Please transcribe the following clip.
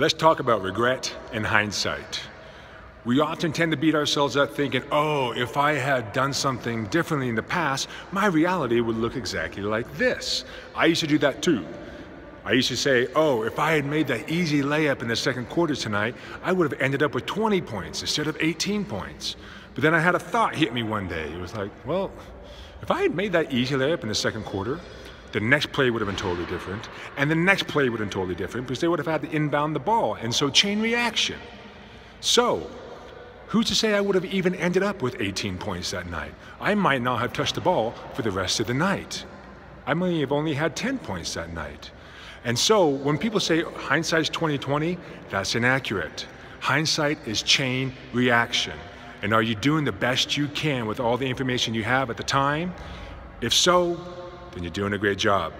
Let's talk about regret and hindsight. We often tend to beat ourselves up thinking, oh, if I had done something differently in the past, my reality would look exactly like this. I used to do that too. I used to say, oh, if I had made that easy layup in the second quarter tonight, I would have ended up with 20 points instead of 18 points. But then I had a thought hit me one day. It was like, well, if I had made that easy layup in the second quarter, the next play would have been totally different, and the next play would have been totally different because they would have had to inbound the ball, and so chain reaction. So, who's to say I would have even ended up with 18 points that night? I might not have touched the ball for the rest of the night. I may have only had 10 points that night. And so, when people say hindsight's 2020, that's inaccurate. Hindsight is chain reaction. And are you doing the best you can with all the information you have at the time? If so, then you're doing a great job.